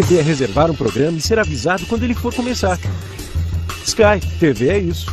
TV é reservar um programa e ser avisado quando ele for começar. Sky, TV é isso.